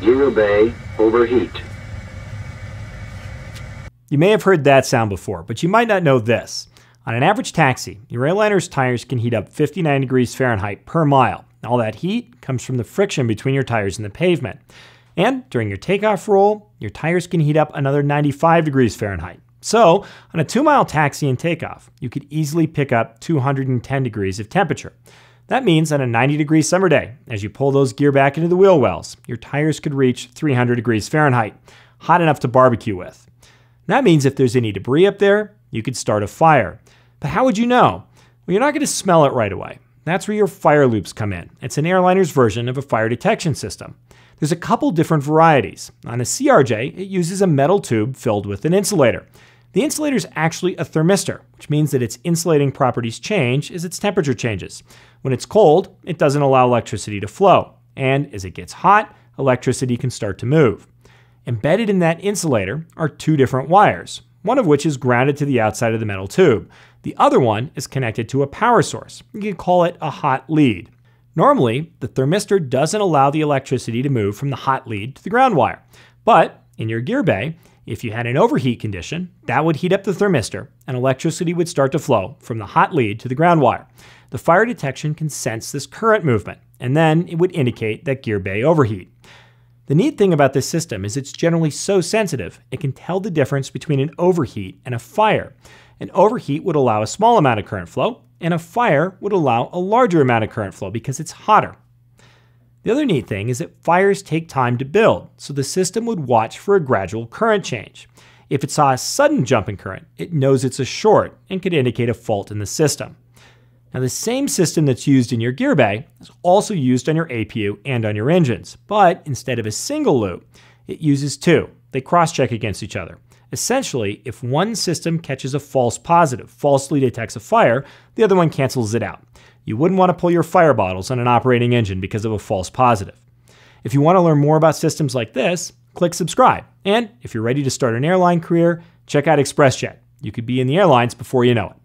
Gear Bay overheat. You may have heard that sound before, but you might not know this. On an average taxi, your airliner's tires can heat up 59 degrees Fahrenheit per mile. All that heat comes from the friction between your tires and the pavement. And during your takeoff roll, your tires can heat up another 95 degrees Fahrenheit. So, on a two mile taxi and takeoff, you could easily pick up 210 degrees of temperature. That means on a 90 degree summer day, as you pull those gear back into the wheel wells, your tires could reach 300 degrees Fahrenheit, hot enough to barbecue with. That means if there's any debris up there, you could start a fire. But how would you know? Well, you're not going to smell it right away. That's where your fire loops come in. It's an airliner's version of a fire detection system. There's a couple different varieties. On a CRJ, it uses a metal tube filled with an insulator. The insulator is actually a thermistor, which means that its insulating properties change as its temperature changes. When it's cold, it doesn't allow electricity to flow, and as it gets hot, electricity can start to move. Embedded in that insulator are two different wires, one of which is grounded to the outside of the metal tube. The other one is connected to a power source. You can call it a hot lead. Normally, the thermistor doesn't allow the electricity to move from the hot lead to the ground wire. But in your gear bay, if you had an overheat condition, that would heat up the thermistor and electricity would start to flow from the hot lead to the ground wire. The fire detection can sense this current movement, and then it would indicate that gear bay overheat. The neat thing about this system is it's generally so sensitive, it can tell the difference between an overheat and a fire. An overheat would allow a small amount of current flow, and a fire would allow a larger amount of current flow because it's hotter. The other neat thing is that fires take time to build, so the system would watch for a gradual current change. If it saw a sudden jump in current, it knows it's a short and could indicate a fault in the system. Now, the same system that's used in your gear bay is also used on your APU and on your engines, but instead of a single loop, it uses two. They cross check against each other. Essentially, if one system catches a false positive, falsely detects a fire, the other one cancels it out. You wouldn't want to pull your fire bottles on an operating engine because of a false positive. If you want to learn more about systems like this, click subscribe. And if you're ready to start an airline career, check out ExpressJet. You could be in the airlines before you know it.